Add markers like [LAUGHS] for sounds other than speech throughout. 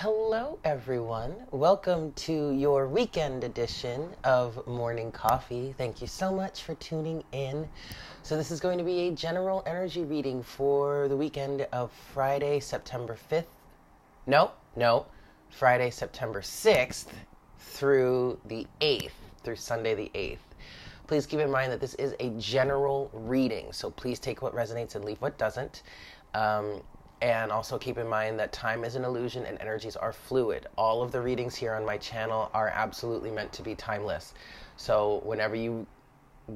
Hello, everyone. Welcome to your weekend edition of Morning Coffee. Thank you so much for tuning in. So, this is going to be a general energy reading for the weekend of Friday, September 5th. No, no, Friday, September 6th through the 8th, through Sunday the 8th. Please keep in mind that this is a general reading, so please take what resonates and leave what doesn't. Um, and also keep in mind that time is an illusion and energies are fluid. All of the readings here on my channel are absolutely meant to be timeless. So whenever you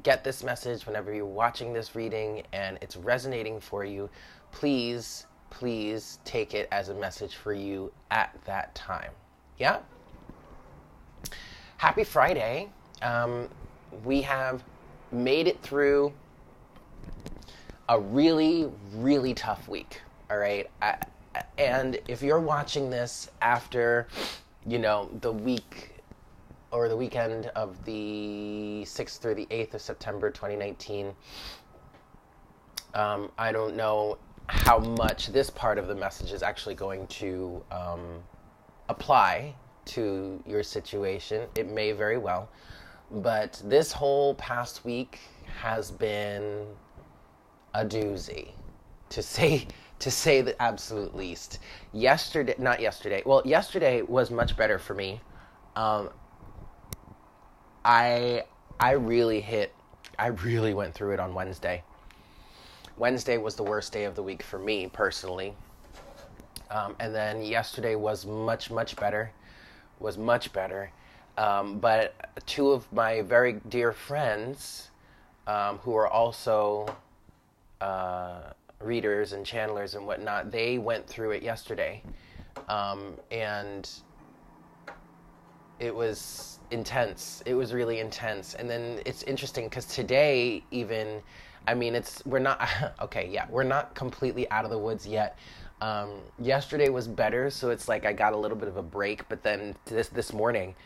get this message, whenever you're watching this reading and it's resonating for you, please, please take it as a message for you at that time. Yeah? Happy Friday. Um, we have made it through a really, really tough week. All right. I, and if you're watching this after, you know, the week or the weekend of the 6th through the 8th of September 2019, um, I don't know how much this part of the message is actually going to um, apply to your situation. It may very well. But this whole past week has been a doozy, to [LAUGHS] say to say the absolute least. Yesterday, not yesterday. Well, yesterday was much better for me. Um, I I really hit. I really went through it on Wednesday. Wednesday was the worst day of the week for me personally. Um, and then yesterday was much much better. Was much better. Um, but two of my very dear friends, um, who are also uh, readers and channelers and whatnot, they went through it yesterday. Um, and it was intense. It was really intense. And then it's interesting because today, even, I mean, it's, we're not, [LAUGHS] okay, yeah, we're not completely out of the woods yet. Um, yesterday was better, so it's like I got a little bit of a break, but then this, this morning,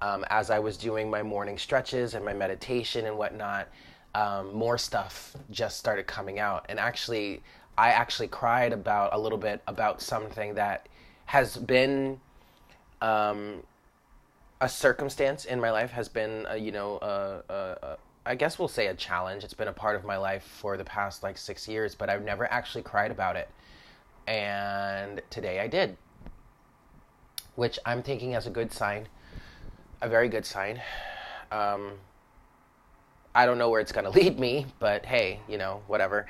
um, as I was doing my morning stretches and my meditation and whatnot, um, more stuff just started coming out. And actually, I actually cried about a little bit about something that has been um, a circumstance in my life, has been, a, you know, a, a, a, I guess we'll say a challenge. It's been a part of my life for the past like six years, but I've never actually cried about it. And today I did, which I'm taking as a good sign a very good sign. Um, I don't know where it's going [LAUGHS] to lead me, but hey, you know, whatever.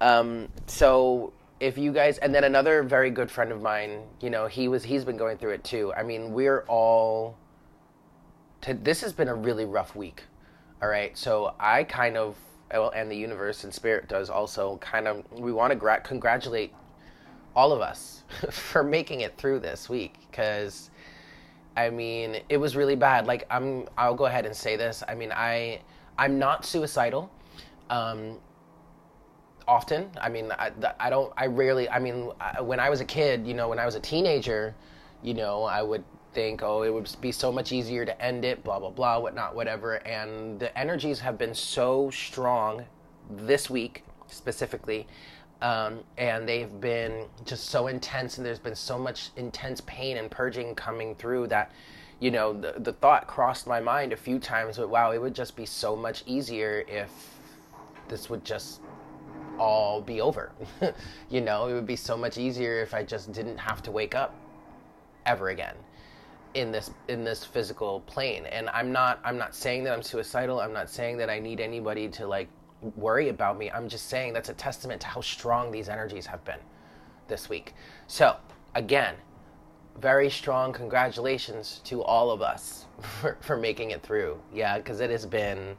Um, so if you guys, and then another very good friend of mine, you know, he was he's been going through it too. I mean, we're all. To, this has been a really rough week. All right, so I kind of, well, and the universe and spirit does also kind of. We want to gra- congratulate all of us [LAUGHS] for making it through this week because I mean, it was really bad. Like I'm, I'll go ahead and say this. I mean, I, I'm not suicidal. Um, often. I mean, I, I don't. I rarely. I mean, I, when I was a kid, you know, when I was a teenager, you know, I would think, oh, it would be so much easier to end it, blah blah blah, whatnot, whatever. And the energies have been so strong this week specifically um, and they've been just so intense and there's been so much intense pain and purging coming through that you know the, the thought crossed my mind a few times but wow it would just be so much easier if this would just all be over [LAUGHS] you know it would be so much easier if i just didn't have to wake up ever again in this in this physical plane and i'm not i'm not saying that i'm suicidal i'm not saying that i need anybody to like worry about me. I'm just saying that's a testament to how strong these energies have been this week. So, again, very strong congratulations to all of us [LAUGHS] for, for making it through. Yeah, because it has been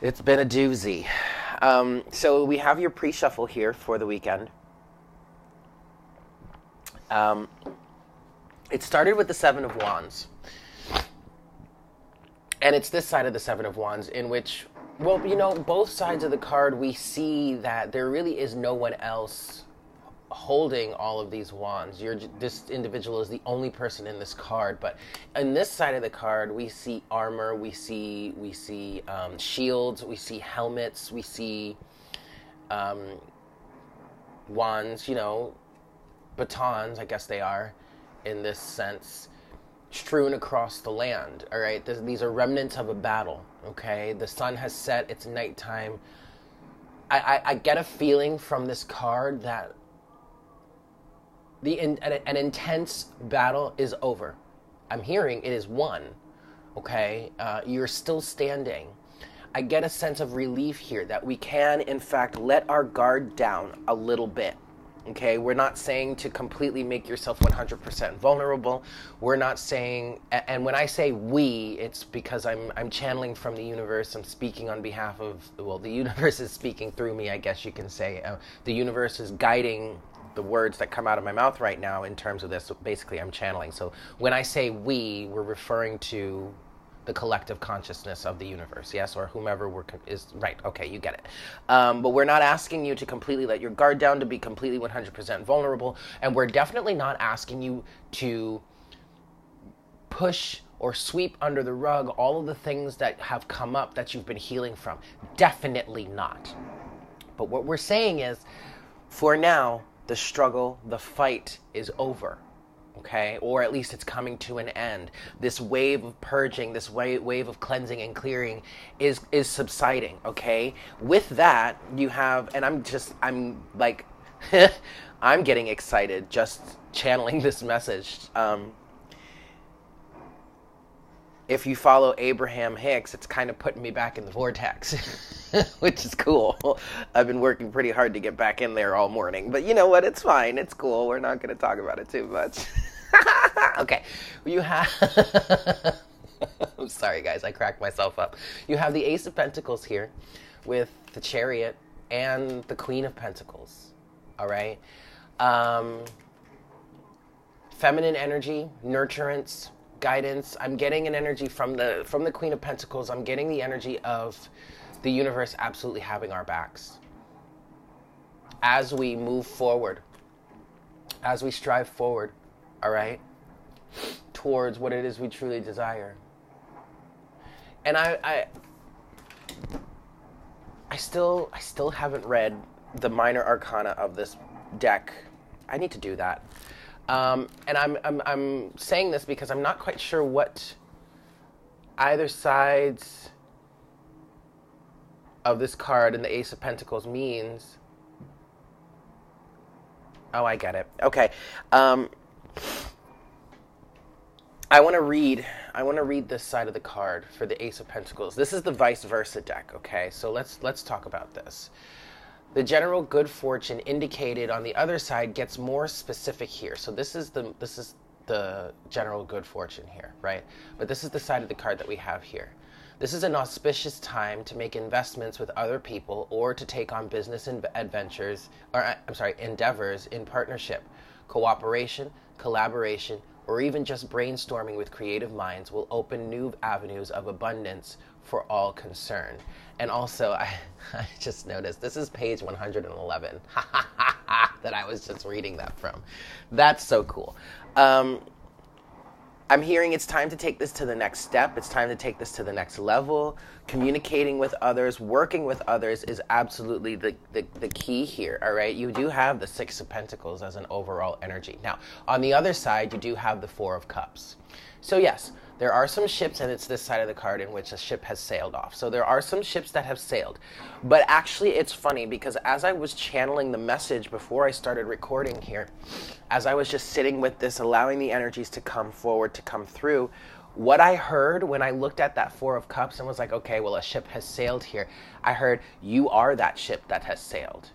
it's been a doozy. Um, so we have your pre-shuffle here for the weekend. Um, it started with the Seven of Wands. And it's this side of the Seven of Wands in which well, you know, both sides of the card, we see that there really is no one else holding all of these wands. You're this individual is the only person in this card, but in this side of the card, we see armor, we see we see um, shields, we see helmets, we see um, wands. You know, batons, I guess they are, in this sense, strewn across the land. All right, this, these are remnants of a battle. Okay, the sun has set; it's nighttime. I, I, I get a feeling from this card that the an, an intense battle is over. I'm hearing it is won. Okay, uh, you're still standing. I get a sense of relief here that we can, in fact, let our guard down a little bit. Okay, we're not saying to completely make yourself 100% vulnerable. We're not saying, and when I say we, it's because I'm I'm channeling from the universe. I'm speaking on behalf of well, the [LAUGHS] universe is speaking through me. I guess you can say uh, the universe is guiding the words that come out of my mouth right now in terms of this. Basically, I'm channeling. So when I say we, we're referring to the collective consciousness of the universe, yes, or whomever we're is right. Okay, you get it. Um, but we're not asking you to completely let your guard down, to be completely 100% vulnerable, and we're definitely not asking you to push or sweep under the rug all of the things that have come up that you've been healing from. Definitely not. But what we're saying is, for now, the struggle, the fight is over okay? Or at least it's coming to an end. This wave of purging, this wave, wave of cleansing and clearing is is subsiding, okay? With that, you have and I'm just I'm like [LAUGHS] I'm getting excited just channeling this message. Um, if you follow Abraham Hicks, it's kind of putting me back in the vortex, [LAUGHS] which is cool. I've been working pretty hard to get back in there all morning, but you know what? It's fine. It's cool. We're not going to talk about it too much. [LAUGHS] okay, you have. [LAUGHS] I'm sorry, guys. I cracked myself up. You have the Ace of Pentacles here with the Chariot and the Queen of Pentacles. All right. Um, feminine energy, nurturance, guidance. I'm getting an energy from the from the Queen of Pentacles. I'm getting the energy of the universe absolutely having our backs as we move forward, as we strive forward. All right, towards what it is we truly desire. And I, I, I still, I still haven't read the minor arcana of this deck. I need to do that. Um, and I'm, I'm, I'm saying this because I'm not quite sure what either sides of this card and the Ace of Pentacles means. Oh, I get it. Okay. Um, I want to read. I want to read this side of the card for the Ace of Pentacles. This is the vice versa deck. Okay, so let's let's talk about this. The general good fortune indicated on the other side gets more specific here. So this is the this is the general good fortune here, right? But this is the side of the card that we have here. This is an auspicious time to make investments with other people or to take on business adventures or uh, I'm sorry, endeavors in partnership. Cooperation, collaboration, or even just brainstorming with creative minds will open new avenues of abundance for all concerned. And also, I, [LAUGHS] I just noticed this is page 111 [LAUGHS] that I was just reading that from. That's so cool. Um, I'm hearing it's time to take this to the next step. It's time to take this to the next level. Communicating with others, working with others is absolutely the, the, the, key here, all right? You do have the Six of Pentacles as an overall energy. Now, on the other side, you do have the Four of Cups. So, yes, there are some ships, and it's this side of the card in which a ship has sailed off. So there are some ships that have sailed. But actually, it's funny because as I was channeling the message before I started recording here, as I was just sitting with this, allowing the energies to come forward, to come through, what I heard when I looked at that Four of Cups and was like, okay, well, a ship has sailed here, I heard, you are that ship that has sailed.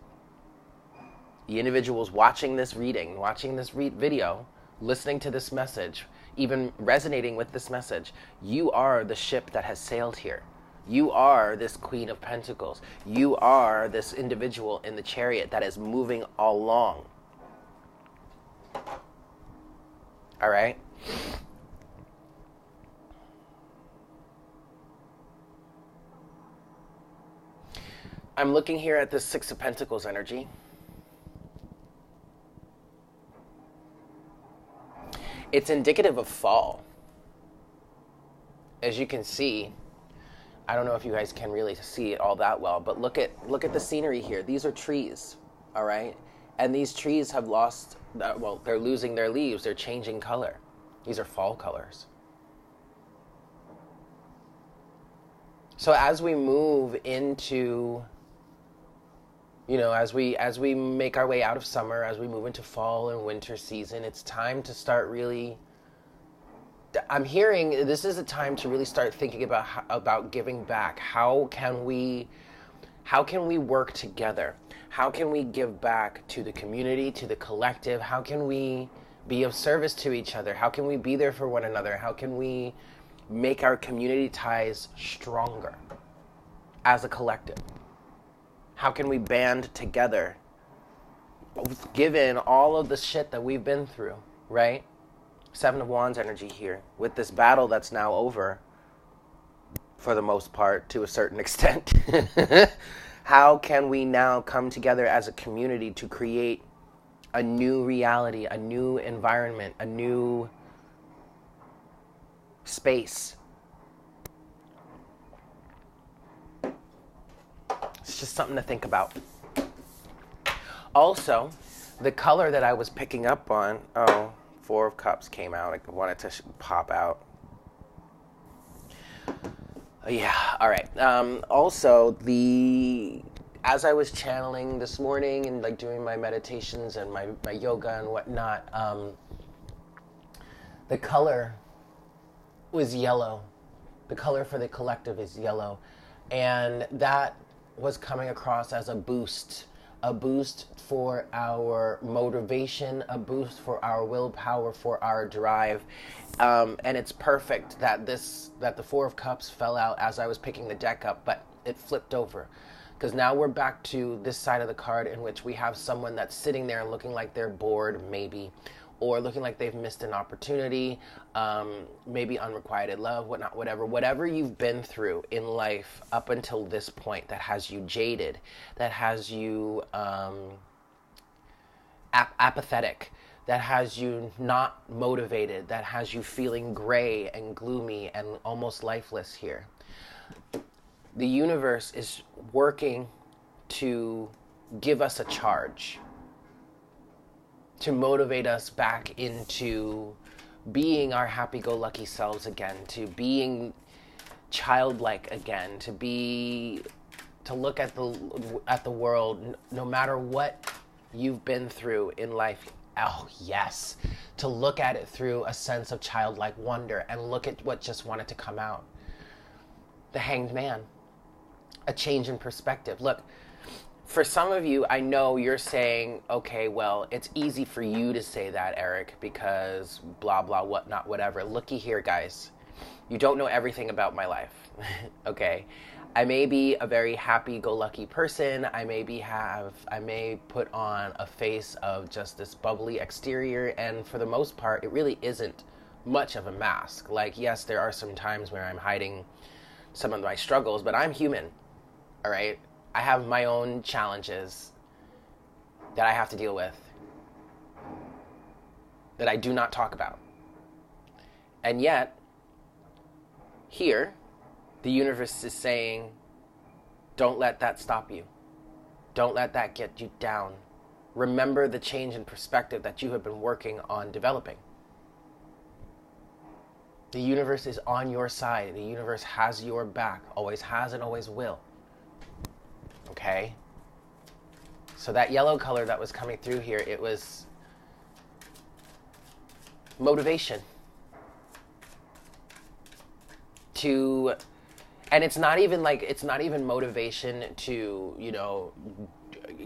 The individuals watching this reading, watching this re- video, listening to this message, even resonating with this message. You are the ship that has sailed here. You are this Queen of Pentacles. You are this individual in the chariot that is moving along. All right? I'm looking here at the Six of Pentacles energy. It's indicative of fall. As you can see, I don't know if you guys can really see it all that well, but look at look at the scenery here. These are trees, all right? And these trees have lost, uh, well, they're losing their leaves, they're changing color. These are fall colors. So as we move into you know, as we as we make our way out of summer, as we move into fall and winter season, it's time to start really I'm hearing this is a time to really start thinking about about giving back. How can we how can we work together? How can we give back to the community, to the collective? How can we be of service to each other? How can we be there for one another? How can we make our community ties stronger as a collective? How can we band together given all of the shit that we've been through, right? Seven of Wands energy here with this battle that's now over for the most part to a certain [LAUGHS] extent. How can we now come together as a community to create a new reality, a new environment, a new space. Just something to think about. Also, the color that I was picking up on, oh, Four of Cups came out. I wanted to pop out. Yeah, all right. Um, also, the as I was channeling this morning and like doing my meditations and my, my yoga and whatnot, um, the color was yellow. The color for the collective is yellow. And that was coming across as a boost a boost for our motivation, a boost for our willpower, for our drive. Um, and it's perfect that this that the four of cups fell out as I was picking the deck up, but it flipped over because now we're back to this side of the card in which we have someone that's sitting there and looking like they're bored, maybe, or looking like they've missed an opportunity, um, maybe unrequited love, whatnot, whatever. Whatever you've been through in life up until this point that has you jaded, that has you um, ap- apathetic, that has you not motivated, that has you feeling gray and gloomy and almost lifeless here the universe is working to give us a charge, to motivate us back into being our happy go lucky selves again, to being childlike again, to be to look at the at the world no matter what you've been through in life. Oh, yes. To look at it through a sense of childlike wonder and look at what just wanted to come out. The hanged man a change in perspective. Look, for some of you, I know you're saying, okay, well, it's easy for you to say that, Eric, because blah, blah, whatnot, whatever. Looky here, guys. You don't know everything about my life, [LAUGHS] okay? I may be a very happy go lucky person. I may be have I may put on a face of just this bubbly exterior and for the most part it really isn't much of a mask. Like yes, there are some times where I'm hiding some of my struggles, but I'm human all right? I have my own challenges that I have to deal with that I do not talk about. And yet, here, the universe is saying, don't let that stop you. Don't let that get you down. Remember the change in perspective that you have been working on developing. The universe is on your side. The universe has your back, always has and always will okay? So that yellow color that was coming through here, it was motivation. To and it's not even like it's not even motivation to you know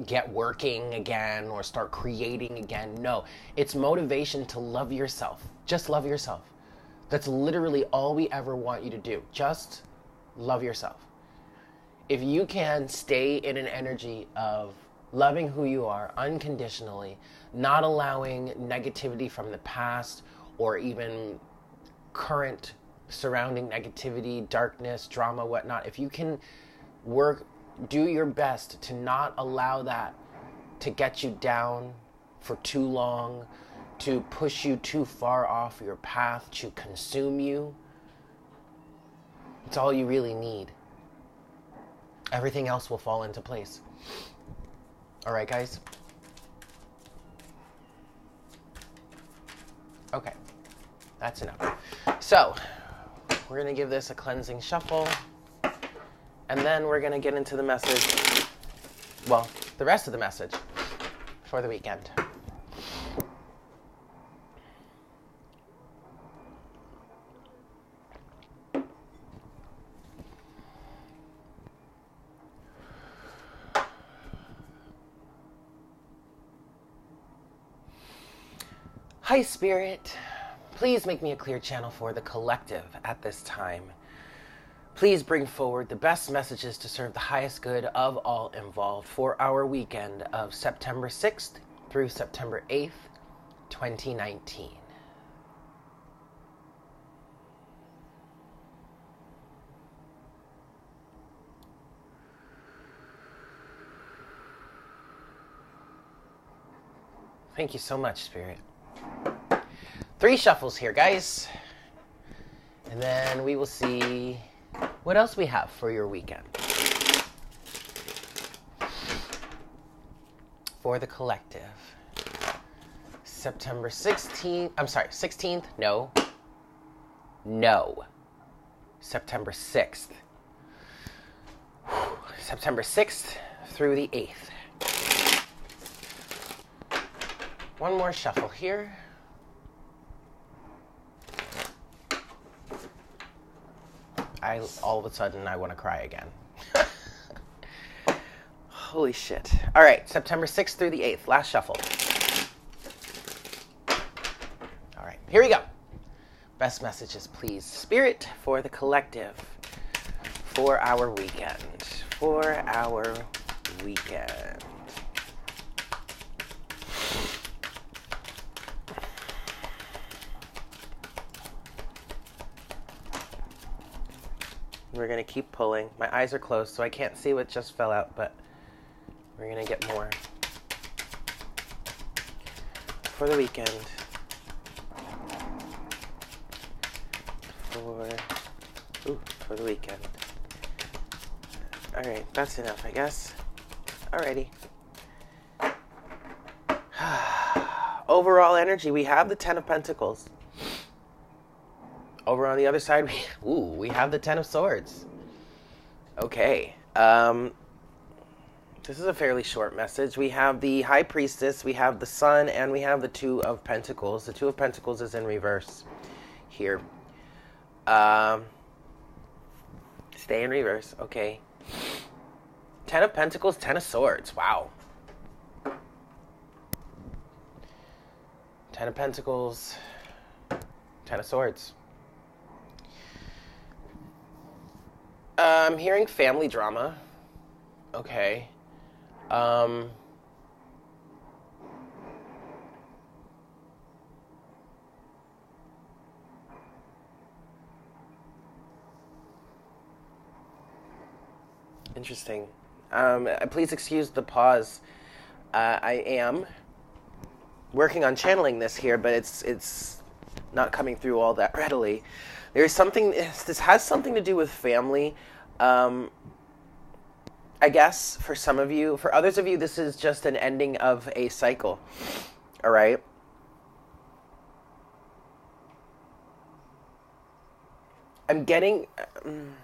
get working again or start creating again. No it's motivation to love yourself. Just love yourself. That's literally all we ever want you to do. Just love yourself if you can stay in an energy of loving who you are unconditionally, not allowing negativity from the past or even current surrounding negativity, darkness, drama, whatnot, if you can work, do your best to not allow that to get you down for too long, to push you too far off your path, to consume you, it's all you really need Everything else will fall into place. Alright, guys? Okay. That's enough. So, we're going to give this a cleansing shuffle. And then we're going to get into the message. Well, the rest of the message for the weekend. Hi, Spirit. Please make me a clear channel for the collective at this time. Please bring forward the best messages to serve the highest good of all involved for our weekend of September 6th through September 8th, 2019. Thank you so much, Spirit. Three shuffles here, guys. And then we will see what else we have for your weekend. For the collective. September 16th, I'm sorry, 16th, no. No. September 6th. September 6th through the 8th. One more shuffle here. I all of a sudden I want to cry again. [LAUGHS] Holy shit. All right, September 6th through the 8th, last shuffle. All right, here we go. Best messages, please. Spirit for the collective for our weekend. For our weekend. We're going to keep pulling. My eyes are closed, so I can't see what just fell out, but we're going to get more for the weekend. For, ooh, for the weekend. All right, that's enough, I guess. Alrighty. [SIGHS] Overall energy, we have the Ten of Pentacles. Over on the other side, we, ooh, we have the Ten of Swords. Okay. Um, this is a fairly short message. We have the High Priestess, we have the Sun, and we have the Two of Pentacles. The Two of Pentacles is in reverse here. Um, stay in reverse. Okay. Ten of Pentacles, Ten of Swords. Wow. Ten of Pentacles, Ten of Swords. I'm hearing family drama. Okay. Um, interesting. Um, uh, please excuse the pause. Uh, I am working on channeling this here, but it's it's not coming through all that readily. There's something. This has something to do with family. Um, I guess for some of you, for others of you, this is just an ending of a cycle. All right. I'm getting. Um,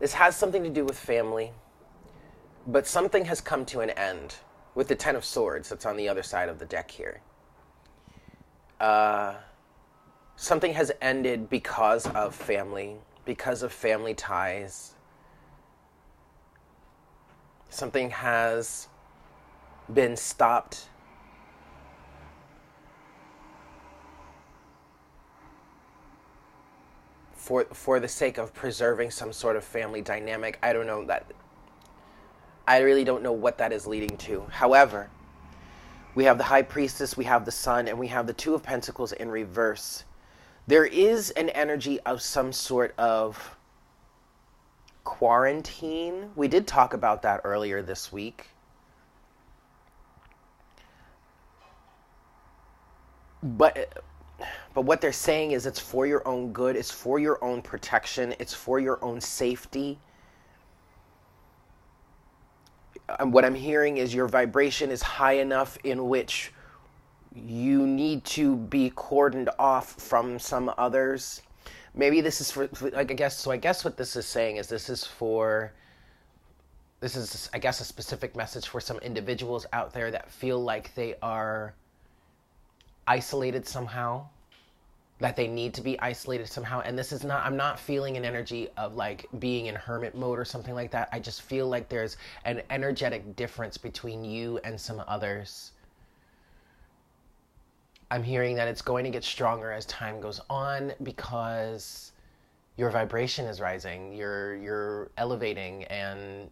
this has something to do with family but something has come to an end with the Ten of Swords that's on the other side of the deck here. Uh, something has ended because of family, because of family ties. Something has been stopped. For, for the sake of preserving some sort of family dynamic, I don't know that I really don't know what that is leading to. However, we have the High Priestess, we have the Sun, and we have the Two of Pentacles in reverse. There is an energy of some sort of quarantine. We did talk about that earlier this week. But but what they're saying is it's for your own good, it's for your own protection, it's for your own safety um, Um, what I'm hearing is your vibration is high enough in which you need to be cordoned off from some others. Maybe this is for, like, I guess, so I guess what this is saying is this is for, this is, I guess, a specific message for some individuals out there that feel like they are isolated somehow that they need to be isolated somehow. And this is not i'm not feeling an energy of like being in hermit mode or something like that. I just feel like there's an energetic difference between you and some others. I'm hearing that it's going to get stronger as time goes on because your vibration is rising you're you're elevating and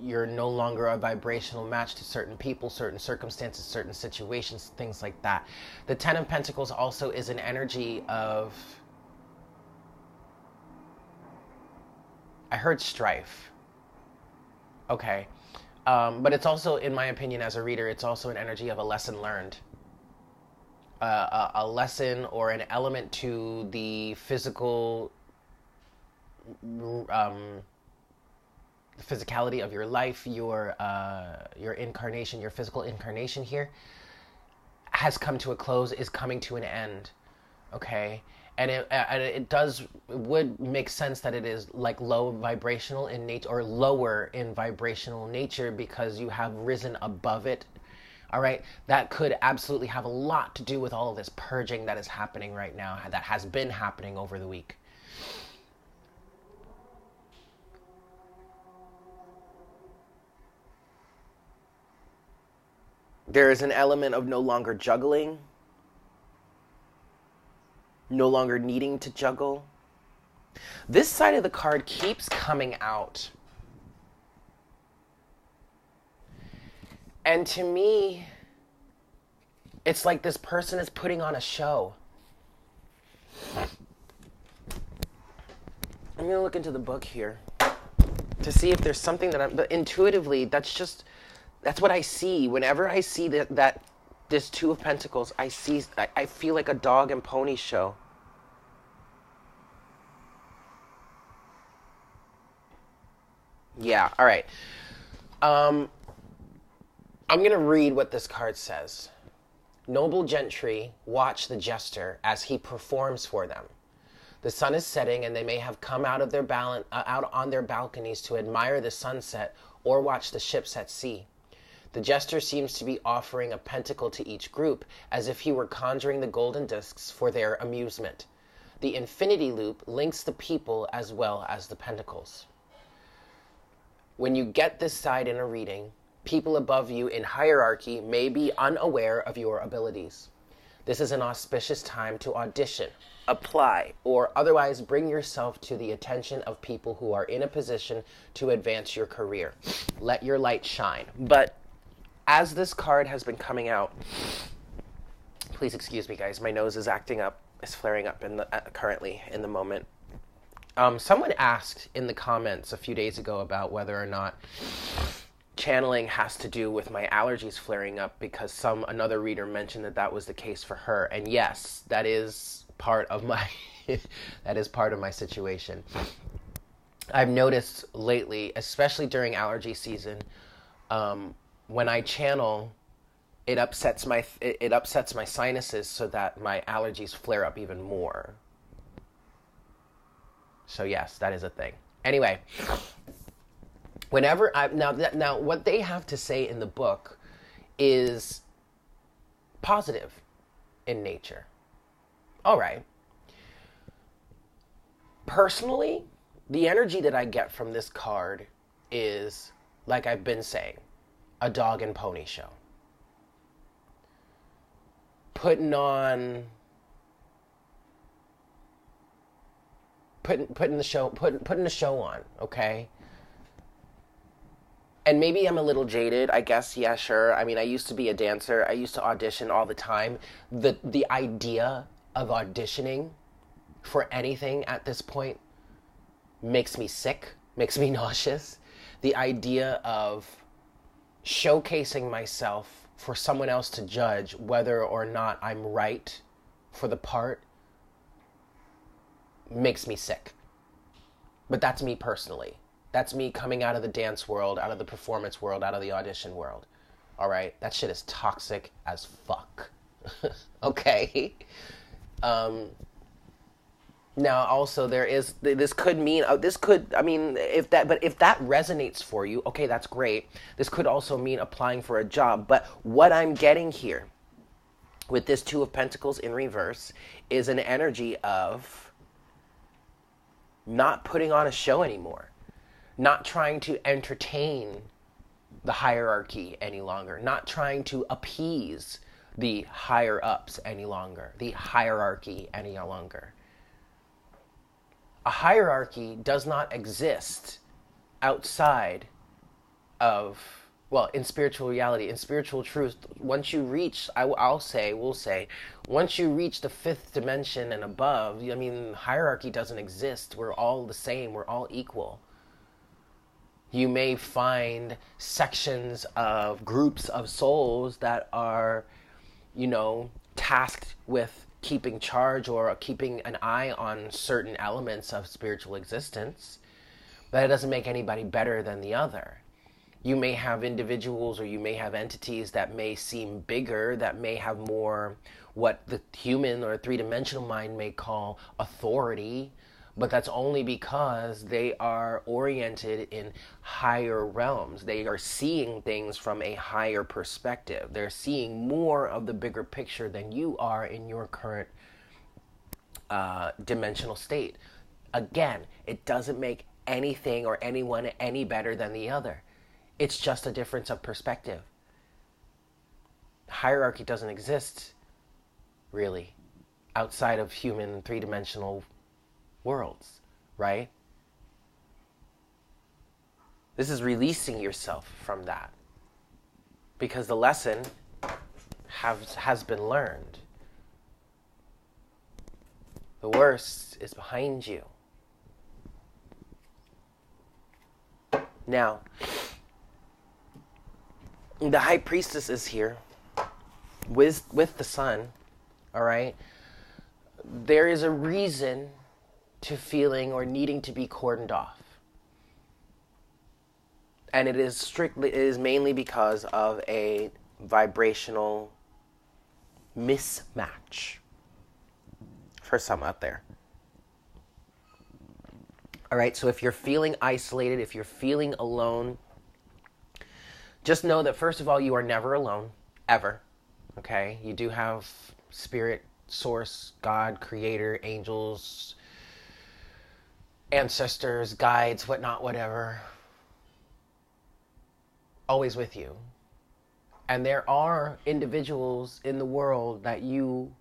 you're no longer a vibrational match to certain people, certain circumstances, certain situations, things like that. The Ten of Pentacles also is an energy of. I heard strife. Okay. Um, but it's also, in my opinion, as a reader, it's also an energy of a lesson learned. Uh, a, a lesson or an element to the physical um, the physicality of your life, your uh, your incarnation, your physical incarnation here has come to a close, is coming to an end. Okay, and it and it does it would make sense that it is like low vibrational in nature or lower in vibrational nature because you have risen above it. All right, that could absolutely have a lot to do with all of this purging that is happening right now, that has been happening over the week. There is an element of no longer juggling, no longer needing to juggle. This side of the card keeps coming out. And to me, it's like this person is putting on a show. I'm going to look into the book here to see if there's something that I'm, but intuitively, that's just that's what I see whenever I see that that this two of pentacles. I see. I, I feel like a dog and pony show. Yeah. All right. Um, I'm gonna read what this card says. Noble gentry watch the jester as he performs for them. The sun is setting, and they may have come out of their bal- uh, out on their balconies to admire the sunset or watch the ships at sea. The jester seems to be offering a pentacle to each group, as if he were conjuring the golden discs for their amusement. The infinity loop links the people as well as the pentacles. When you get this side in a reading, people above you in hierarchy may be unaware of your abilities. This is an auspicious time to audition, apply, or otherwise bring yourself to the attention of people who are in a position to advance your career. Let your light shine. But as this card has been coming out, please excuse me, guys. My nose is acting up, is flaring up in the uh, currently in the moment. Um, someone asked in the comments a few days ago about whether or not channeling has to do with my allergies flaring up because some another reader mentioned that that was the case for her, and yes, that is part of my [LAUGHS] that is part of my situation. I've noticed lately, especially during allergy season, um, when I channel, it upsets my it, it upsets my sinuses so that my allergies flare up even more. So yes, that is a thing. Anyway, whenever I now now what they have to say in the book is positive in nature. All right. Personally, the energy that I get from this card is like I've been saying a dog and pony show. Putting on putting putting the show putting putting the show on, okay? And maybe I'm a little jaded, I guess, yeah, sure. I mean, I used to be a dancer. I used to audition all the time. The the idea of auditioning for anything at this point makes me sick, makes me [LAUGHS] nauseous. The idea of showcasing myself for someone else to judge whether or not I'm right for the part makes me sick. But that's me personally. That's me coming out of the dance world, out of the performance world, out of the audition world. All right? That shit is toxic as fuck. [LAUGHS] okay? Um, now, also, there is this could mean uh, this could I mean if that but if that resonates for you, okay, that's great. This could also mean applying for a job. But what I'm getting here with this Two of Pentacles in reverse is an energy of not putting on a show anymore, not trying to entertain the hierarchy any longer, not trying to appease the higher ups any longer, the hierarchy any longer a hierarchy does not exist outside of well in spiritual reality in spiritual truth. Once you reach I, will say we'll say once you reach the fifth dimension and above i mean hierarchy doesn't exist. We're all the same. We're all equal. You may find sections of groups of souls that are you know tasked with keeping charge or keeping an eye on certain elements of spiritual existence, but it doesn't make anybody better than the other. You may have individuals or you may have entities that may seem bigger, that may have more what the human or three dimensional mind may call authority, but that's only because they are oriented in higher realms. They are seeing things from a higher perspective. They're seeing more of the bigger picture than you are in your current uh, dimensional state. Again, it doesn't make anything or anyone any better than the other. It's just a difference of perspective. Hierarchy doesn't exist, really, outside of human three dimensional worlds, right? This is releasing yourself from that because the lesson has, has been learned. The worst is behind you. Now, the high priestess is here with with the sun, all right? There is a reason to feeling or needing to be cordoned off. And it is strictly it is mainly because of a vibrational mismatch for some out there. All right, so if you're feeling isolated, if you're feeling alone, just know that first of all, you are never alone, ever. Okay? You do have spirit, source, God, creator, angels, ancestors, guides, whatnot, whatever, always with you. And there are individuals in the world that you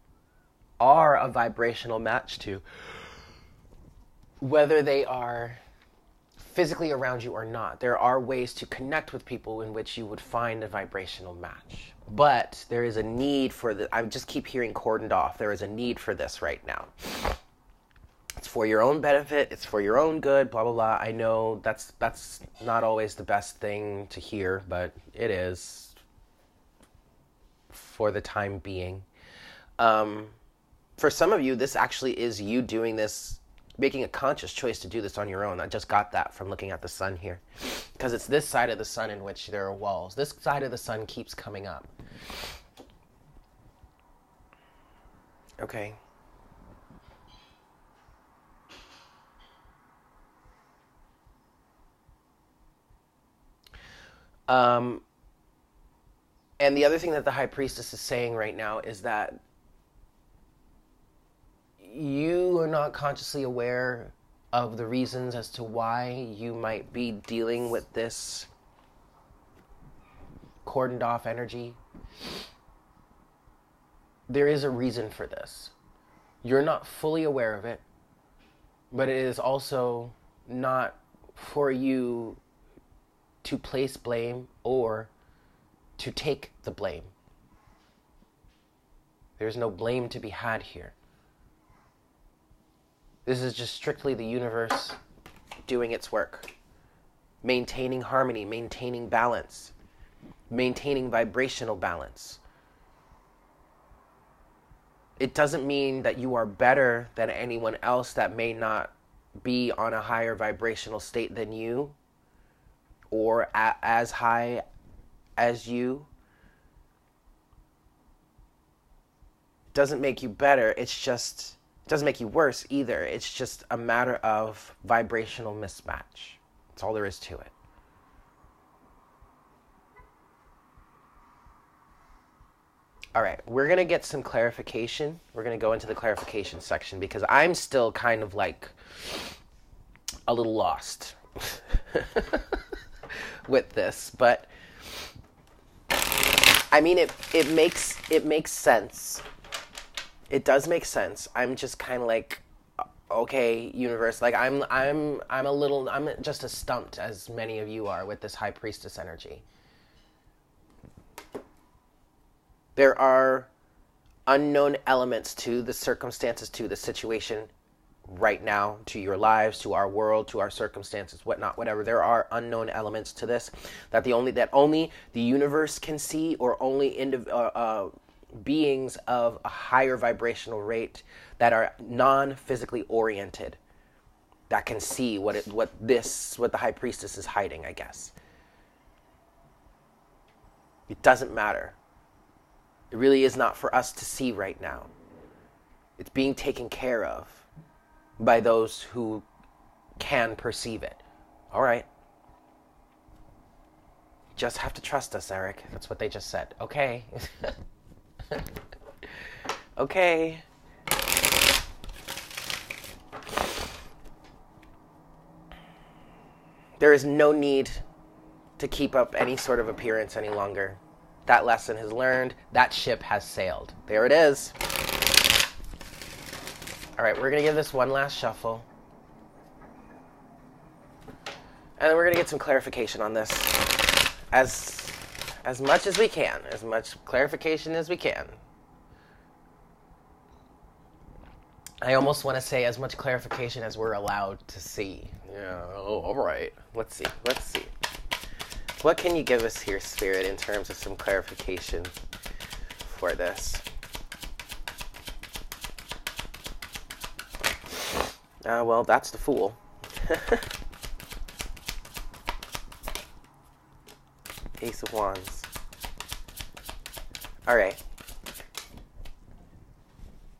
are a vibrational match to, whether they are physically around you or not. There are ways to connect with people in which you would find a vibrational match. But there is a need for the. I just keep hearing cordoned off. There is a need for this right now. It's for your own benefit. It's for your own good. Blah blah blah. I know that's that's not always the best thing to hear, but it is for the time being. Um, for some of you, this actually is you doing this, making a conscious choice to do this on your own. I just got that from looking at the sun here. Because it's this side of the sun in which there are walls. This side of the sun keeps coming up. Okay. Um, and the other thing that the high priestess is saying right now is that you are not consciously aware of the reasons as to why you might be dealing with this cordoned off energy. There is a reason for this. You're not fully aware of it, but it is also not for you to place blame or to take the blame. There's no blame to be had here. This is just strictly the universe doing its work, maintaining harmony, maintaining balance, maintaining vibrational balance. It doesn't mean that you are better than anyone else that may not be on a higher vibrational state than you or a- as high as you doesn't make you better. It's just it doesn't make you worse either. It's just a matter of vibrational mismatch. That's all there is to it. All right, we're going to get some clarification. We're going to go into the clarification section because I'm still kind of like a little lost [LAUGHS] with this, but I mean it it makes it makes sense. It does make sense. I'm just kind of like okay, universe, like I'm I'm I'm a little I'm just as stumped as many of you are with this high priestess energy. there are unknown elements to the circumstances, to the situation right now, to your lives, to our world, to our circumstances, whatnot, whatever. There are unknown elements to this that the only that only the universe can see, or only indiv- uh, uh, beings of a higher vibrational rate that are non-physically oriented that can see what it what this what the high priestess is hiding. I guess it doesn't matter it really is not for us to see right now. It's being taken care of by those who can perceive it. All right. Just have to trust us, Eric. That's what they just said. Okay. [LAUGHS] okay. There is no need to keep up any sort of appearance any longer. That lesson has learned. That ship has sailed. There it is. All right, we're going to give this one last shuffle. And then we're going to get some clarification on this. As as much as we can, as much clarification as we can. I almost want to say as much clarification as we're allowed to see. Yeah, oh, all right. Let's see. Let's see. What can you give us here, Spirit, in terms of some clarification for this? Uh, well, that's the Fool. [LAUGHS] Ace of Wands. Alright.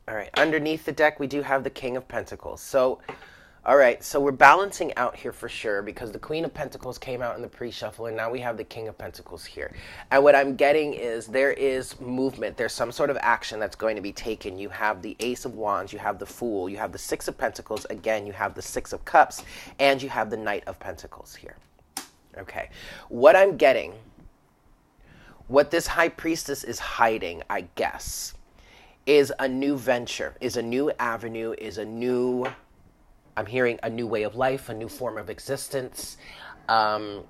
Alright, underneath the deck we do have the King of Pentacles. So, all right, so we're balancing out here for sure because the Queen of Pentacles came out in the pre shuffle, and now we have the King of Pentacles here. And what I'm getting is there is movement, there's some sort of action that's going to be taken. You have the Ace of Wands, you have the Fool, you have the Six of Pentacles, again, you have the Six of Cups, and you have the Knight of Pentacles here. Okay, what I'm getting, what this High Priestess is hiding, I guess, is a new venture, is a new avenue, is a new I'm hearing a new way of life, a new form of existence, um,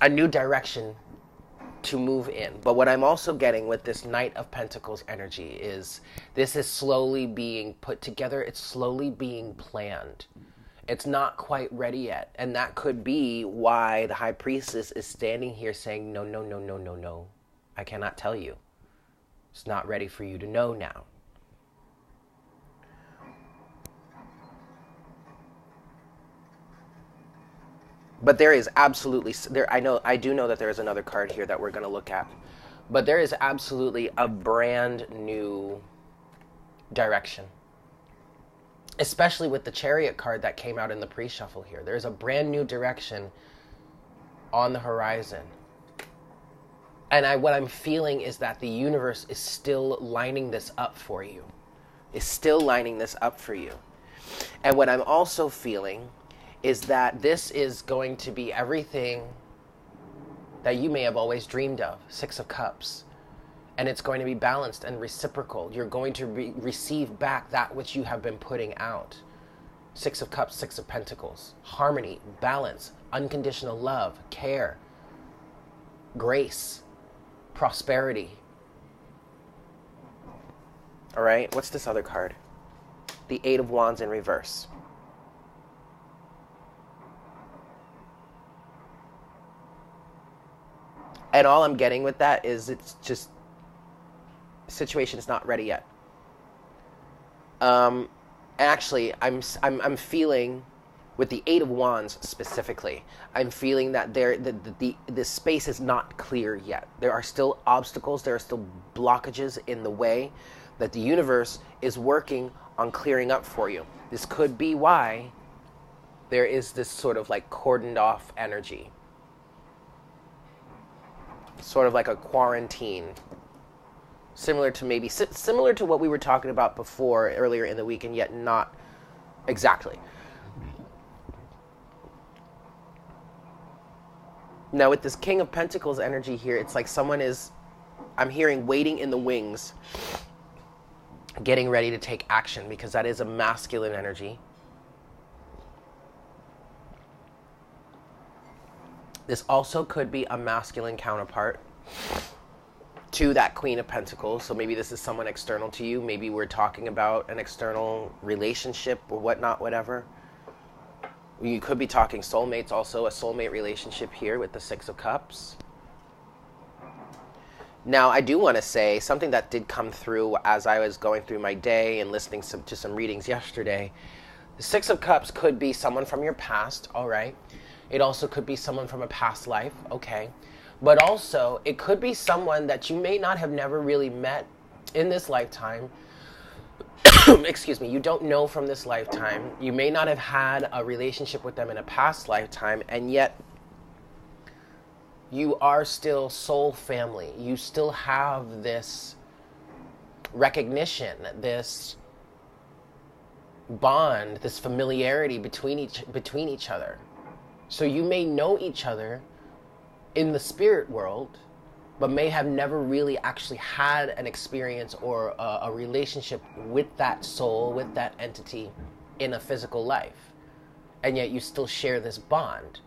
a new direction to move in. But what I'm also getting with this Knight of Pentacles energy is this is slowly being put together, it's slowly being planned. It's not quite ready yet. And that could be why the High Priestess is standing here saying, No, no, no, no, no, no. I cannot tell you. It's not ready for you to know now. But there is absolutely there i know i do know that there is another card here that we're going to look at. But there is absolutely a brand new direction. Especially with the chariot card that came out in the pre-shuffle here. There's a brand new direction on the horizon. And I, what i'm feeling is that the universe is still lining this up for you. Is still lining this up for you. And what i'm also feeling is that this is going to be everything that you may have always dreamed of Six of Cups. And it's going to be balanced and reciprocal. You're going to re- receive back that which you have been putting out. Six of Cups, Six of Pentacles. Harmony, balance, unconditional love, care, grace, prosperity. All right, what's this other card? The Eight of Wands in reverse. And all I'm getting with that is it's just situation is not ready yet. Um, actually, I'm I'm I'm feeling with the eight of wands specifically i'm feeling that there the, the, the, the space is not clear yet. There are still obstacles there are still blockages in the way that the universe is working on clearing up for you. This could be why there is this sort of like cordoned off energy sort of like a quarantine similar to maybe similar to what we were talking about before earlier in the week and yet not exactly Now, with this King of Pentacles energy here, it's like someone is, I'm hearing waiting in the wings, getting ready to take action because that is a masculine energy. This also could be a masculine counterpart to that Queen of Pentacles. So maybe this is someone external to you. Maybe we're talking about an external relationship or whatnot, whatever. You could be talking soulmates, also a soulmate relationship here with the Six of Cups. Now, I do want to say something that did come through as I was going through my day and listening some, to some readings yesterday. The Six of Cups could be someone from your past, all right. It also could be someone from a past life, okay. But also, it could be someone that you may not have never really met in this lifetime [COUGHS] excuse me, you don't know from this lifetime. You may not have had a relationship with them in a past lifetime, and yet you are still soul family. You still have this recognition, this bond, this familiarity between each between each other. So you may know each other in the spirit world but may have never really actually had an experience or a, a, relationship with that soul, with that entity in a physical life. And yet you still share this bond.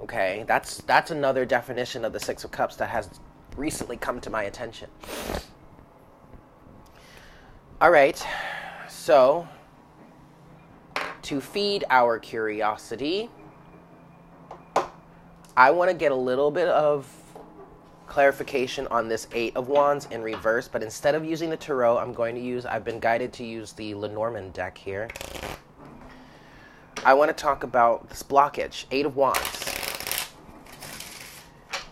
Okay? That's that's another definition of the 6 of cups that has recently come to my attention. All right. So, to feed our curiosity, I want to get a little bit of clarification on this Eight of Wands in reverse, but instead of using the Tarot, I'm going to use, I've been guided to use the Lenormand deck here. I want to talk about this blockage, Eight of Wands.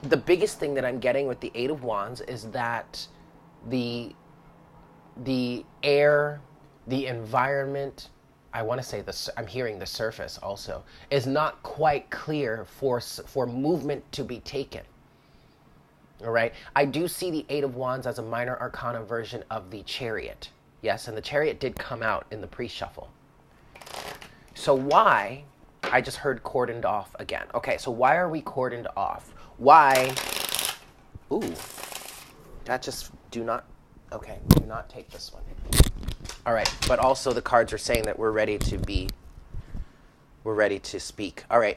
The biggest thing that I'm getting with the Eight of Wands is that the the air, the environment, I want to say this. I'm hearing the surface also is not quite clear for for movement to be taken. All right. I do see the Eight of Wands as a minor arcana version of the Chariot. Yes, and the Chariot did come out in the pre shuffle. So, why? I just heard cordoned off again. Okay, so why are we cordoned off? Why? Ooh, that just do not. Okay, do not take this one. All right, but also the cards are saying that we're ready to be. We're ready to speak. All right.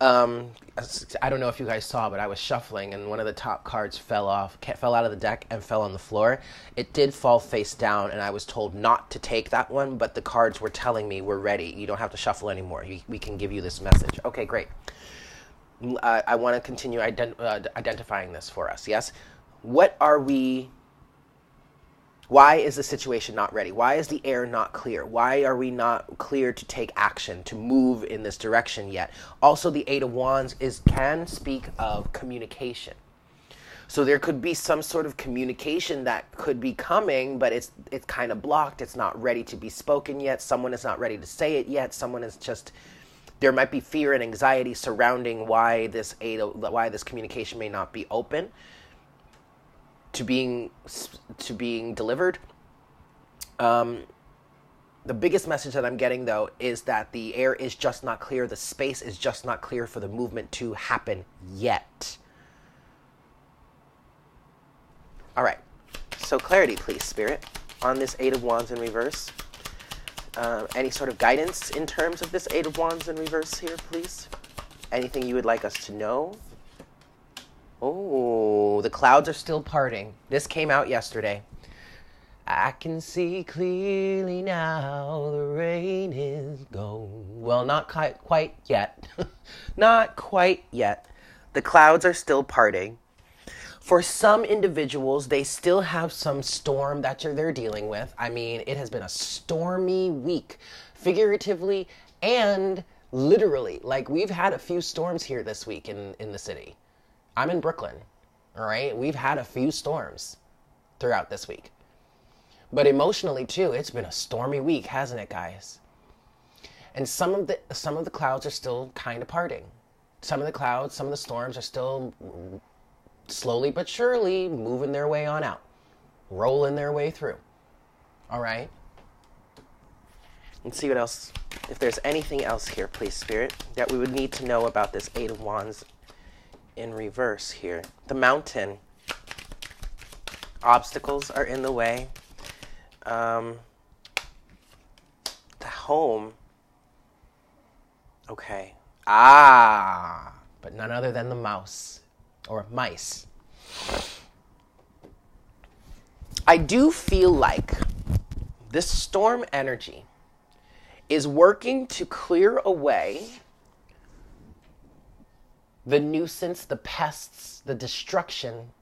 Um, I don't know if you guys saw, but I was shuffling and one of the top cards fell off, fell out of the deck and fell on the floor. It did fall face down, and I was told not to take that one, but the cards were telling me we're ready. You don't have to shuffle anymore. we can give you this message. Okay, great. Uh, I want to continue ident- uh, identifying this for us. Yes, what are we why is the situation not ready? Why is the air not clear? Why are we not clear to take action, to move in this direction yet? Also, the Eight of Wands is can speak of communication. So there could be some sort of communication that could be coming, but it's it's kind of blocked. It's not ready to be spoken yet. Someone is not ready to say it yet. Someone is just there might be fear and anxiety surrounding why this eight why this communication may not be open to being to being delivered. Um, the biggest message that I'm getting though is that the air is just not clear, the space is just not clear for the movement to happen yet. All right. So clarity, please, Spirit, on this Eight of Wands in reverse. Uh, any sort of guidance in terms of this Eight of Wands in reverse here, please? Anything you would like us to know? Oh, the clouds are still parting. This came out yesterday. I can see clearly now the rain is gone. Well, not quite, quite yet. [LAUGHS] not quite yet. The clouds are still parting. For some individuals, they still have some storm that they're dealing with. I mean, it has been a stormy week figuratively and literally. Like we've had a few storms here this week in in the city. I'm in Brooklyn. All right? We've had a few storms throughout this week. But emotionally too, it's been a stormy week, hasn't it, guys? And some of the some of the clouds are still kind of parting. Some of the clouds, some of the storms are still slowly but surely moving their way on out, rolling their way through. All right? Let's see what else, if there's anything else here, please, Spirit, that we would need to know about this Eight of Wands in reverse here. The mountain. Obstacles are in the way. Um, the home. Okay. Ah, but none other than the mouse or mice. I do feel like this storm energy is working to clear away the nuisance, the pests, the destruction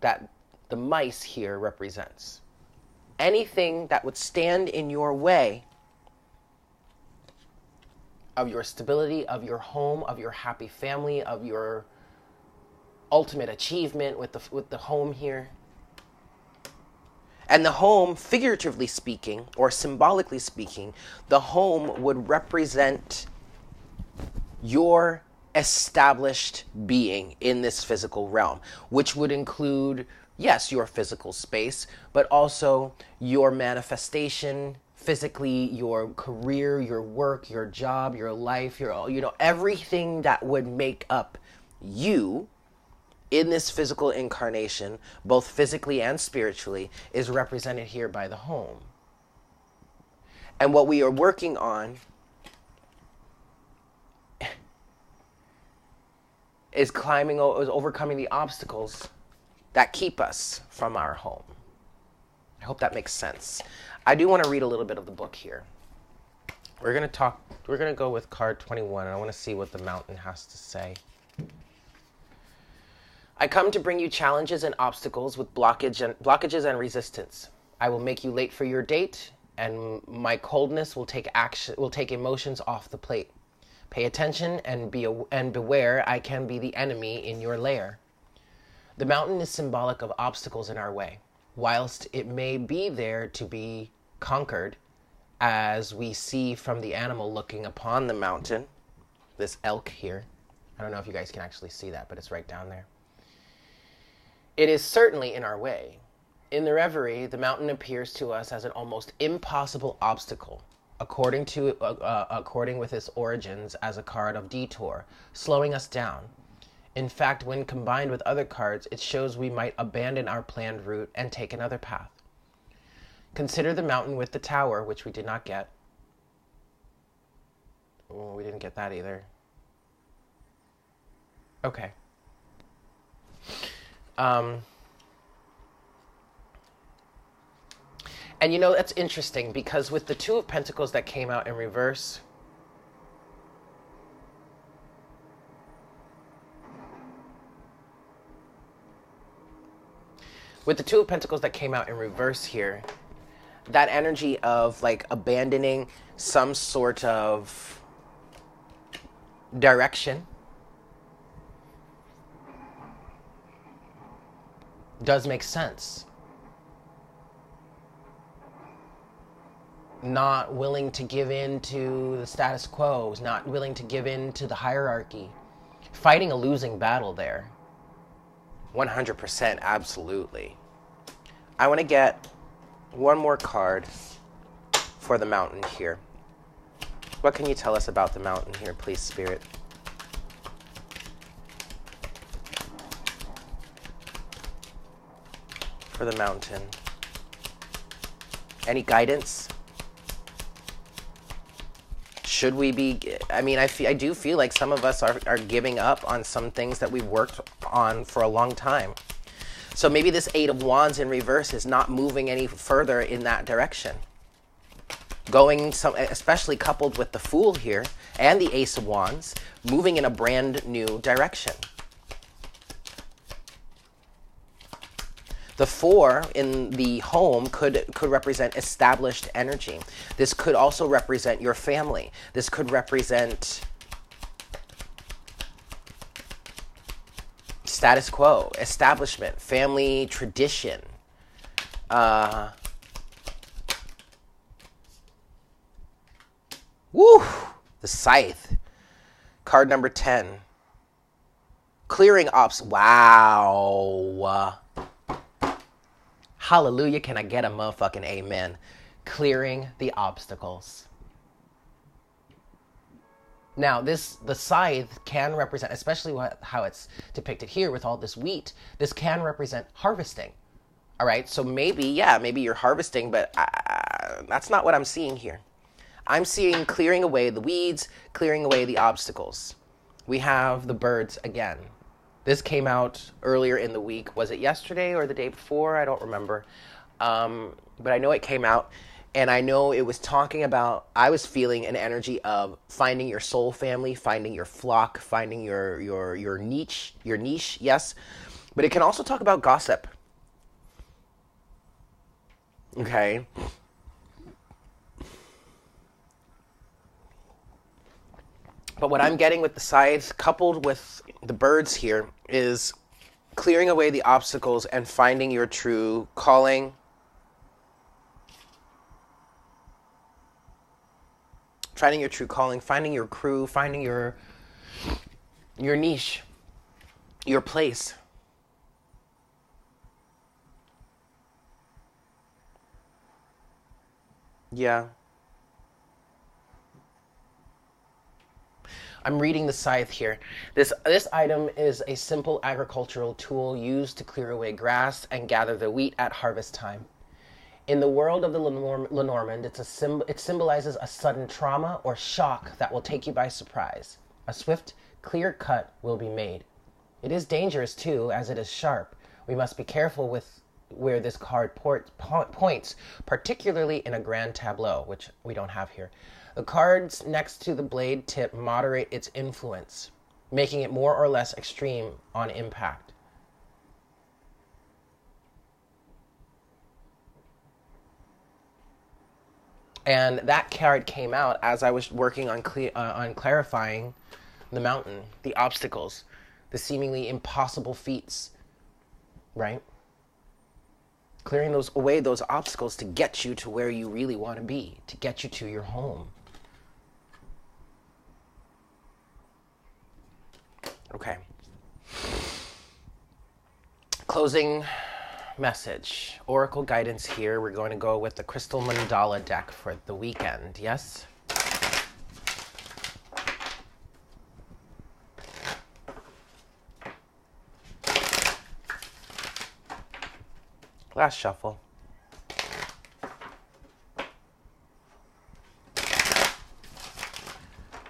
that the mice here represents. Anything that would stand in your way of your stability, of your home, of your happy family, of your ultimate achievement with the with the home here. And the home, figuratively speaking, or symbolically speaking, the home would represent your established being in this physical realm, which would include, yes, your physical space, but also your manifestation physically, your career, your work, your job, your life, your, all you know, everything that would make up you in this physical incarnation, both physically and spiritually, is represented here by the home. And what we are working on is climbing, is overcoming the obstacles that keep us from our home. I hope that makes sense. I do want to read a little bit of the book here. We're going to talk, we're going to go with card 21, and I want to see what the mountain has to say. I come to bring you challenges and obstacles with blockage and, blockages and resistance. I will make you late for your date, and my coldness will take action will take emotions off the plate. Pay attention and be and beware. I can be the enemy in your lair. The mountain is symbolic of obstacles in our way, whilst it may be there to be conquered, as we see from the animal looking upon the mountain. This elk here. I don't know if you guys can actually see that, but it's right down there. It is certainly in our way. In the reverie, the mountain appears to us as an almost impossible obstacle, according to uh, uh, according with its origins as a card of detour, slowing us down. In fact, when combined with other cards, it shows we might abandon our planned route and take another path. Consider the mountain with the tower, which we did not get. Oh, we didn't get that either. Okay. Um, and you know, that's interesting because with the Two of Pentacles that came out in reverse, with the Two of Pentacles that came out in reverse here, that energy of like abandoning some sort of direction does make sense. Not willing to give in to the status quo, not willing to give in to the hierarchy, fighting a losing battle there. 100%, absolutely. I want to get one more card for the mountain here. What can you tell us about the mountain here, please, Spirit? for the mountain? Any guidance? Should we be? I mean, I, feel, I do feel like some of us are, are giving up on some things that we've worked on for a long time. So maybe this Eight of Wands in reverse is not moving any further in that direction. Going some, especially coupled with the Fool here and the Ace of Wands, moving in a brand new direction. The four in the home could could represent established energy. This could also represent your family. This could represent status quo, establishment, family tradition. Uh, woo! The scythe. Card number 10. Clearing ops. Wow. Hallelujah. Can I get a motherfucking amen? Clearing the obstacles. Now, this the scythe can represent, especially what, how it's depicted here with all this wheat. This can represent harvesting. All right, so maybe yeah, maybe you're harvesting, but uh, that's not what I'm seeing here. I'm seeing clearing away the weeds, clearing away the obstacles. We have the birds again. This came out earlier in the week. Was it yesterday or the day before? I don't remember. Um, but I know it came out. And I know it was talking about, I was feeling an energy of finding your soul family, finding your flock, finding your, your, your niche, your niche, yes. But it can also talk about gossip. Okay. But what I'm getting with the scythe, coupled with the birds here, is clearing away the obstacles and finding your true calling. Finding your true calling, finding your crew, finding your your niche, your place. Yeah. I'm reading the scythe here. This this item is a simple agricultural tool used to clear away grass and gather the wheat at harvest time. In the world of the Lenormand, it's a symb- it symbolizes a sudden trauma or shock that will take you by surprise. A swift, clear cut will be made. It is dangerous too, as it is sharp. We must be careful with where this card port, po- points, particularly in a grand tableau, which we don't have here. The cards next to the blade tip moderate its influence, making it more or less extreme on impact. And that card came out as I was working on cle- uh, on clarifying the mountain, the obstacles, the seemingly impossible feats, right? Clearing those away those obstacles to get you to where you really want to be, to get you to your home. Okay. Closing message. Oracle guidance here. We're going to go with the Crystal Mandala deck for the weekend. Yes? Last shuffle.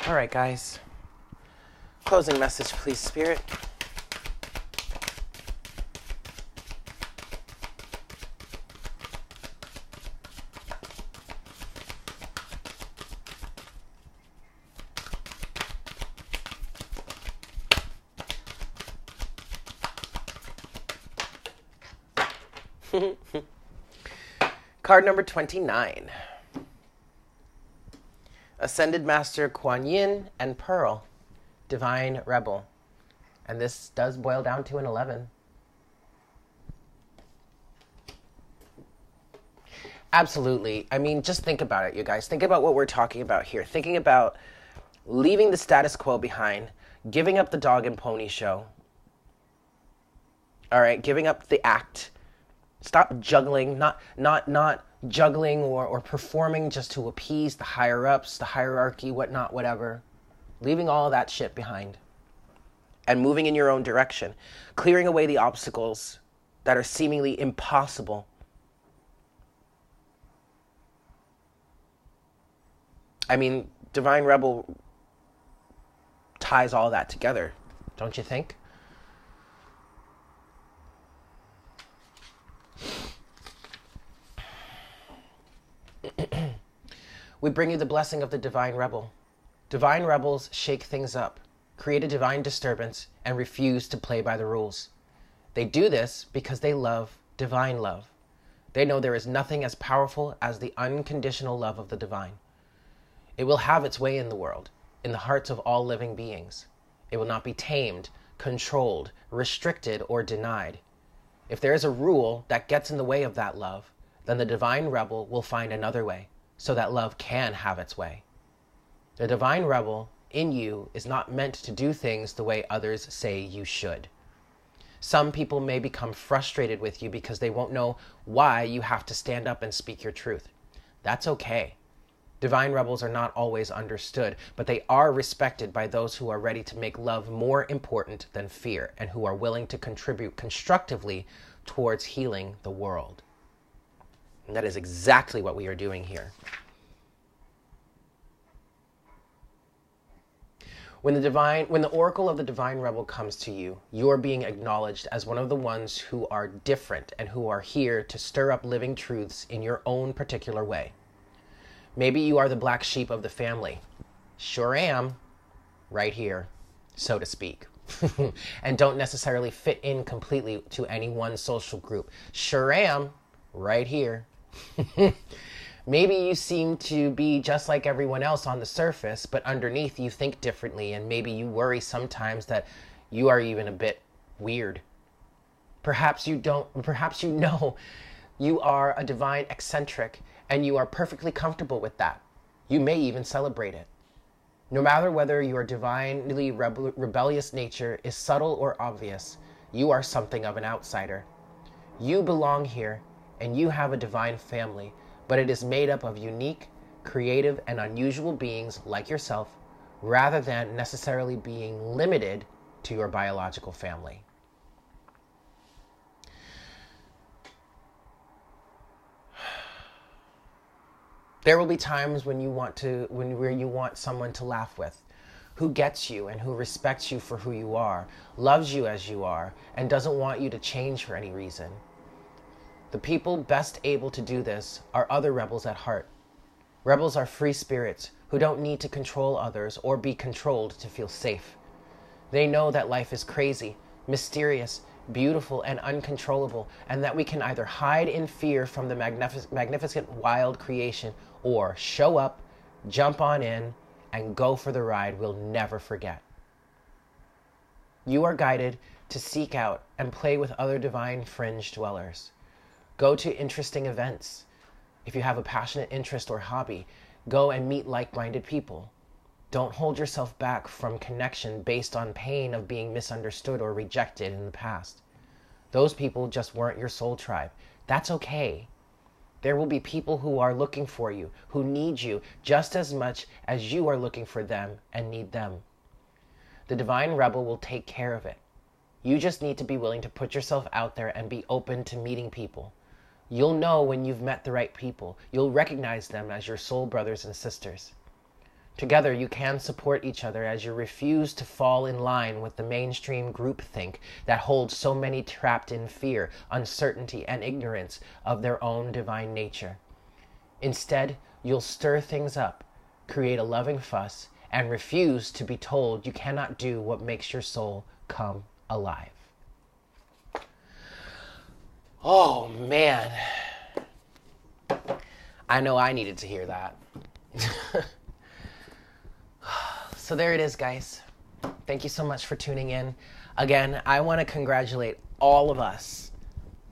All right, guys. Closing message, please, Spirit. Card number 29. Ascended Master Kuan Yin and Pearl divine rebel. And this does boil down to an 11. Absolutely. I mean, just think about it, you guys. Think about what we're talking about here. Thinking about leaving the status quo behind, giving up the dog and pony show. All right, giving up the act. Stop juggling, not not not juggling or, or performing just to appease the higher ups, the hierarchy, whatnot, whatever leaving all that shit behind and moving in your own direction, clearing away the obstacles that are seemingly impossible. I mean, Divine Rebel ties all that together, don't you think? We bring you the blessing of the Divine Rebel. Divine rebels shake things up, create a divine disturbance, and refuse to play by the rules. They do this because they love divine love. They know there is nothing as powerful as the unconditional love of the divine. It will have its way in the world, in the hearts of all living beings. It will not be tamed, controlled, restricted, or denied. If there is a rule that gets in the way of that love, then the divine rebel will find another way so that love can have its way. The divine rebel in you is not meant to do things the way others say you should. Some people may become frustrated with you because they won't know why you have to stand up and speak your truth. That's okay. Divine rebels are not always understood, but they are respected by those who are ready to make love more important than fear and who are willing to contribute constructively towards healing the world. And that is exactly what we are doing here. When the divine when the oracle of the divine rebel comes to you, you are being acknowledged as one of the ones who are different and who are here to stir up living truths in your own particular way. Maybe you are the black sheep of the family. Sure am. Right here, so to speak. [LAUGHS] and don't necessarily fit in completely to any one social group. Sure am. Right here. [LAUGHS] Maybe you seem to be just like everyone else on the surface, but underneath you think differently, and maybe you worry sometimes that you are even a bit weird. Perhaps you don't, perhaps you know [LAUGHS] you are a divine eccentric and you are perfectly comfortable with that. You may even celebrate it. No matter whether your divinely rebel- rebellious nature is subtle or obvious, you are something of an outsider. You belong here and you have a divine family but it is made up of unique, creative, and unusual beings like yourself rather than necessarily being limited to your biological family. There will be times when you want to when where you want someone to laugh with who gets you and who respects you for who you are, loves you as you are, and doesn't want you to change for any reason. The people best able to do this are other rebels at heart. Rebels are free spirits who don't need to control others or be controlled to feel safe. They know that life is crazy, mysterious, beautiful, and uncontrollable, and that we can either hide in fear from the magnific- magnificent wild creation or show up, jump on in, and go for the ride we'll never forget. You are guided to seek out and play with other divine fringe dwellers. Go to interesting events. If you have a passionate interest or hobby, go and meet like minded people. Don't hold yourself back from connection based on pain of being misunderstood or rejected in the past. Those people just weren't your soul tribe. That's okay. There will be people who are looking for you, who need you just as much as you are looking for them and need them. The divine rebel will take care of it. You just need to be willing to put yourself out there and be open to meeting people. You'll know when you've met the right people. You'll recognize them as your soul brothers and sisters. Together, you can support each other as you refuse to fall in line with the mainstream groupthink that holds so many trapped in fear, uncertainty, and ignorance of their own divine nature. Instead, you'll stir things up, create a loving fuss, and refuse to be told you cannot do what makes your soul come alive. Oh man. I know I needed to hear that. [LAUGHS] so there it is, guys. Thank you so much for tuning in. Again, I want to congratulate all of us,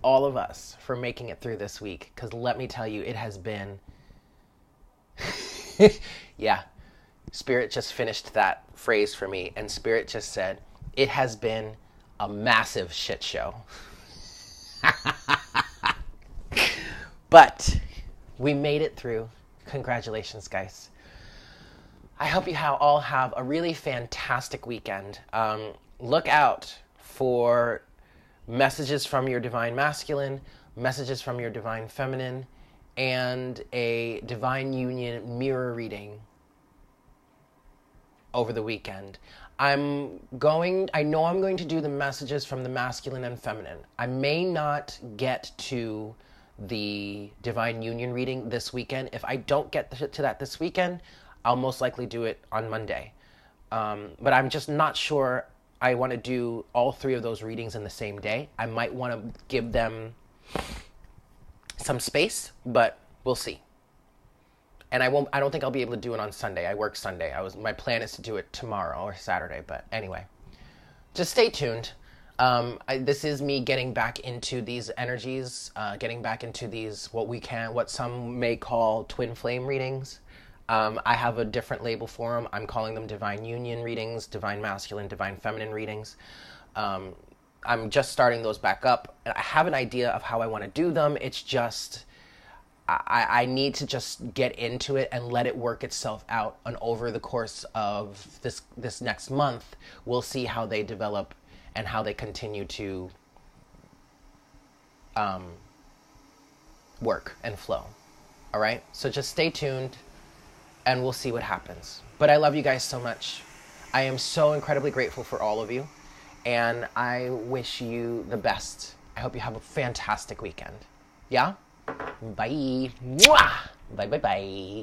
all of us, for making it through this week. Because let me tell you, it has been. [LAUGHS] yeah, Spirit just finished that phrase for me, and Spirit just said, It has been a massive shit show. [LAUGHS] but we made it through. Congratulations, guys. I hope you all have a really fantastic weekend. Um, look out for messages from your divine masculine, messages from your divine feminine, and a divine union mirror reading over the weekend. I'm going, I know I'm going to do the messages from the masculine and feminine. I may not get to the divine union reading this weekend. If I don't get to that this weekend, I'll most likely do it on Monday. Um, but I'm just not sure I want to do all three of those readings in the same day. I might want to give them some space, but we'll see. And I won't. I don't think I'll be able to do it on Sunday. I work Sunday. I was. My plan is to do it tomorrow or Saturday. But anyway, just stay tuned. Um, I, this is me getting back into these energies, uh, getting back into these what we can, what some may call twin flame readings. Um, I have a different label for them. I'm calling them divine union readings, divine masculine, divine feminine readings. Um, I'm just starting those back up. I have an idea of how I want to do them. It's just I, I need to just get into it and let it work itself out. And over the course of this this next month, we'll see how they develop and how they continue to um, work and flow. All right. So just stay tuned, and we'll see what happens. But I love you guys so much. I am so incredibly grateful for all of you, and I wish you the best. I hope you have a fantastic weekend. Yeah. Bye. Mwah! Bye bye bye.